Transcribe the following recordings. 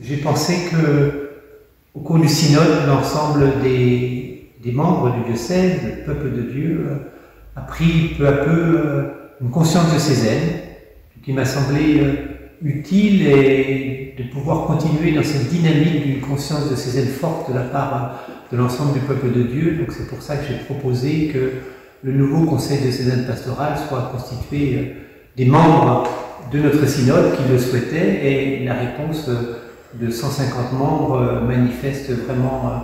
J'ai pensé que, au cours du synode, l'ensemble des, membres du diocèse, le peuple de Dieu, euh, a pris peu à peu euh, une conscience de ses aides, qui m'a semblé euh, utile et de pouvoir continuer dans cette dynamique d'une conscience de ses aides forte de la part de l'ensemble du peuple de Dieu. Donc c'est pour ça que j'ai proposé que le nouveau conseil de Cézanne pastorale soit constitué des membres de notre synode qui le souhaitaient et la réponse de 150 membres euh, manifeste vraiment euh,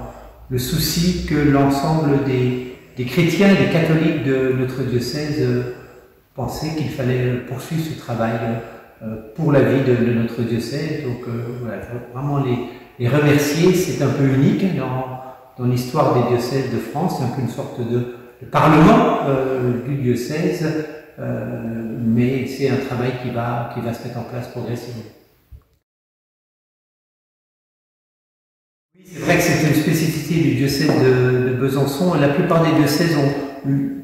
le souci que l'ensemble des, des, chrétiens des catholiques de notre diocèse euh, pensaient qu'il fallait poursuivre ce travail pour la vie de, notre diocèse. Donc voilà, vraiment les, les remercier, c'est un peu unique dans, dans l'histoire des diocèses de France, c'est un peu une sorte de, de parlement du diocèse, mais c'est un travail qui va, qui va se mettre en place progressivement. C'est vrai que c'est une spécificité du diocèse de, Besançon. La plupart des diocèses ont une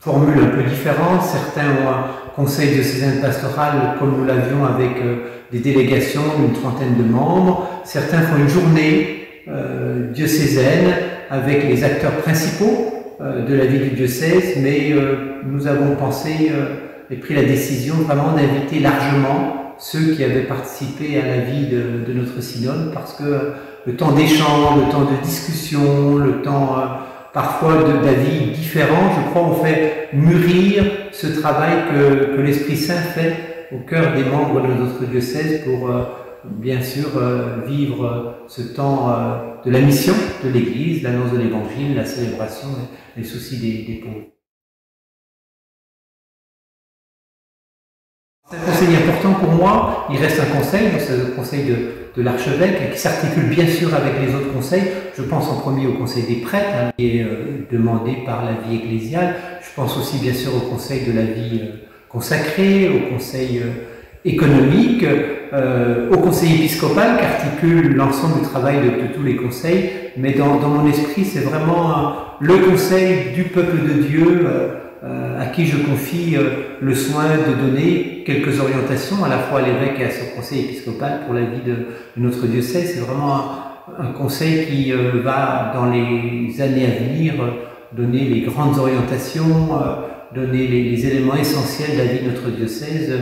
formule un peu différente. Certains ont un conseil diocésain pastoral, comme nous l'avions avec euh, des délégations d'une trentaine de membres. Certains font une journée euh, diocésaine avec les acteurs principaux euh, de la vie du diocèse, mais nous avons pensé et pris la décision vraiment d'inviter largement ceux qui avaient participé à la vie de, de notre synode, parce que le temps d'échange, le temps de discussion, le temps euh, parfois d'avis différents, je crois, on fait mûrir ce travail que, l'Esprit Saint fait au cœur des membres de notre diocèse pour euh, bien sûr euh, vivre ce temps de la mission de l'Église, l'annonce de l'Évangile, la célébration, les soucis des, des pauvres. C'est un conseil important pour moi. Il reste un conseil, c'est le conseil de, l'archevêque, qui s'articule bien sûr avec les autres conseils. Je pense en premier au conseil des prêtres, hein, qui est euh, demandé par la vie ecclésiale. Je pense aussi bien sûr au conseil de la vie euh, consacrée, au conseil euh, économique, au conseil épiscopal qui articule l'ensemble du travail de, tous les conseils. Mais dans, mon esprit, c'est vraiment le conseil du peuple de Dieu à qui je confie euh, le soin de donner quelques orientations à la fois à l'évêque et à son conseil épiscopal pour la vie de, notre diocèse. C'est vraiment un, conseil qui euh, va dans les années à venir donner les grandes orientations, donner les, éléments essentiels de la vie de notre diocèse,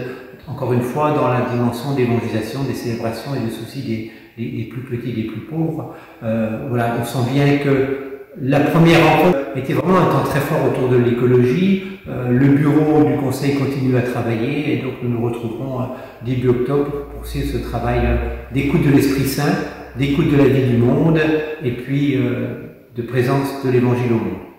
encore une fois dans la dimension d'évangélisation, des célébrations et des soucis des, des, plus petits, des plus pauvres. voilà, on sent bien que la première rencontre était vraiment un temps très fort autour de l'écologie. Euh, le bureau du conseil continue à travailler et donc nous nous retrouverons euh, début octobre pour poursuivre ce travail euh, d'écoute de l'Esprit Saint, d'écoute de la vie du monde et puis de présence de l'Évangile au monde.